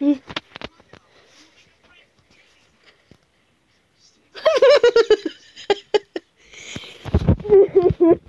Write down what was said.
Ha, ha, ha.